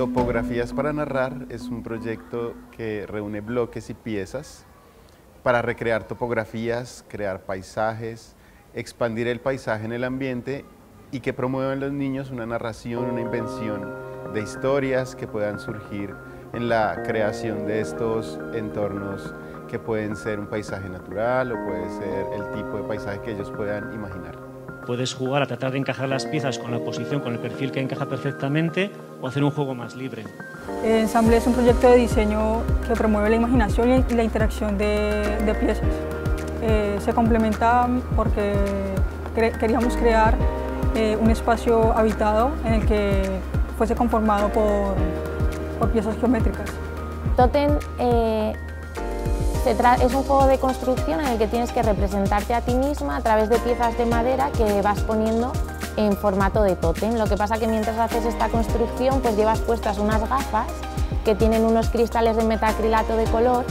Topografías para Narrar es un proyecto que reúne bloques y piezas para recrear topografías, crear paisajes, expandir el paisaje en el ambiente y que promueva en los niños una narración, una invención de historias que puedan surgir en la creación de estos entornos que pueden ser un paisaje natural o puede ser el tipo de paisaje que ellos puedan imaginar. Puedes jugar a tratar de encajar las piezas con la posición, con el perfil que encaja perfectamente o hacer un juego más libre. Ensamble es un proyecto de diseño que promueve la imaginación y la interacción de, piezas. Eh, se complementa porque queríamos crear eh, un espacio habitado en el que fuese conformado por, por piezas geométricas. Totem eh, es un juego de construcción en el que tienes que representarte a ti misma a través de piezas de madera que vas poniendo en formato de tótem. Lo que pasa que mientras haces esta construcción pues llevas puestas unas gafas que tienen unos cristales de metacrilato de color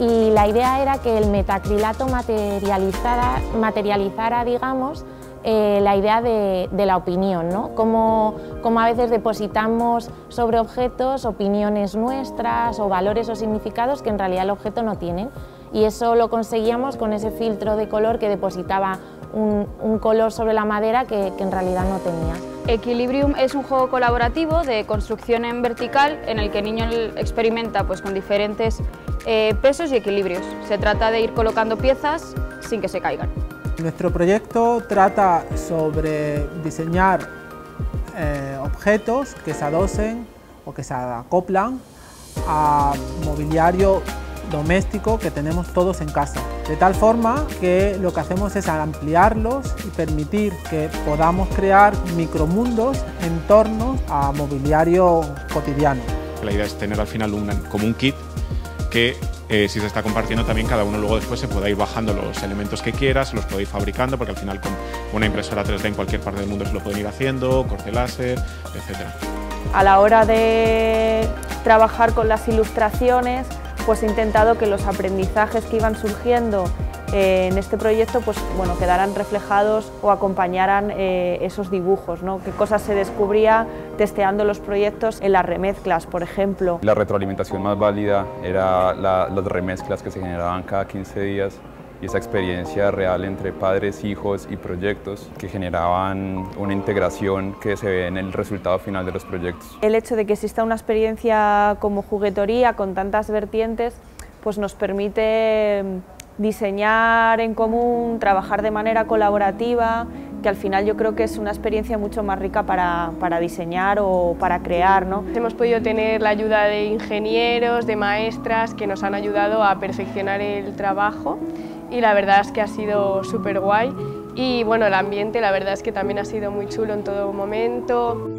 y la idea era que el metacrilato materializara, materializara digamos, eh, la idea de, la opinión, ¿no? Cómo, a veces depositamos sobre objetos opiniones nuestras o valores o significados que en realidad el objeto no tiene. Y eso lo conseguíamos con ese filtro de color que depositaba un, color sobre la madera que, en realidad no tenía. Equilibrium es un juego colaborativo de construcción en vertical en el que el niño experimenta pues, con diferentes eh, pesos y equilibrios. Se trata de ir colocando piezas sin que se caigan. Nuestro proyecto trata sobre diseñar eh, objetos que se adosen o que se acoplan a mobiliario doméstico que tenemos todos en casa. De tal forma que lo que hacemos es ampliarlos y permitir que podamos crear micromundos en torno a mobiliario cotidiano. La idea es tener al final como un kit que eh, si se está compartiendo también cada uno luego después se pueda ir bajando los elementos que quieras, los puede ir fabricando, porque al final con una impresora 3D en cualquier parte del mundo se lo pueden ir haciendo, corte láser, etc. A la hora de trabajar con las ilustraciones, pues he intentado que los aprendizajes que iban surgiendo en este proyecto pues, bueno, quedaran reflejados o acompañaran eh, esos dibujos, ¿no? qué cosas se descubría testeando los proyectos en las remezclas, por ejemplo. La retroalimentación más válida era las remezclas que se generaban cada 15 días y esa experiencia real entre padres, hijos y proyectos que generaban una integración que se ve en el resultado final de los proyectos. El hecho de que exista una experiencia como juguetoría con tantas vertientes pues nos permite diseñar en común, trabajar de manera colaborativa, que al final yo creo que es una experiencia mucho más rica para, diseñar o para crear. ¿no? Hemos podido tener la ayuda de ingenieros, de maestras que nos han ayudado a perfeccionar el trabajo y la verdad es que ha sido súper guay y bueno, el ambiente la verdad es que también ha sido muy chulo en todo momento.